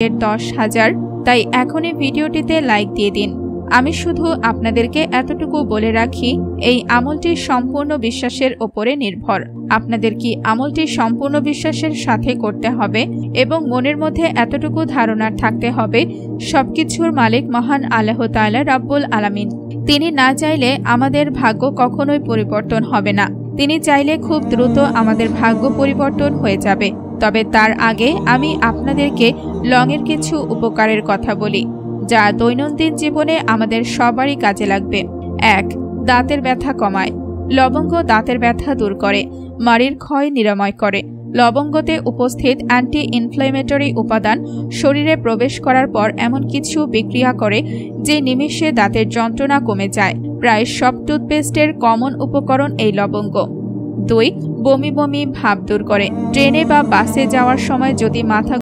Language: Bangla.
এর দশ হাজার, তাই এখনই ভিডিওটিতে লাইক দিয়ে দিন। আমি শুধু আপনাদেরকে এতটুকু বলে রাখি, এই আমলটি সম্পূর্ণ বিশ্বাসের ওপরে নির্ভর। আপনাদের কি আমলটি সম্পূর্ণ বিশ্বাসের সাথে করতে হবে এবং মনের মধ্যে এতটুকু ধারণা থাকতে হবে, সবকিছুর মালিক মহান আল্লাহ তাআলা রাব্বুল আলামিন। তিনি না চাইলে আমাদের ভাগ্য কখনোই পরিবর্তন হবে না। তিনি চাইলে খুব দ্রুত আমাদের ভাগ্য পরিবর্তন হয়ে যাবে। তবে তার আগে আমি আপনাদেরকে লংয়ের কিছু উপকারের কথা বলি, যা দৈনন্দিন জীবনে আমাদের সবারই কাজে লাগবে। এক, দাঁতের ব্যথা কমায়। লবঙ্গ দাঁতের ব্যথা দূর করে, মাড়ির ক্ষয় নিরাময় করে। লবঙ্গতে উপস্থিত অ্যান্টি ইনফ্লেমেটরি উপাদান শরীরে প্রবেশ করার পর এমন কিছু বিক্রিয়া করে, যে নিমিষে দাঁতের যন্ত্রণা কমে যায়। প্রায় সব টুথপেস্টের কমন উপকরণ এই লবঙ্গ। দুই বমি বমি ভাব দূর করে। ট্রেনে বা বাসে যাওয়ার সময় যদি মাথা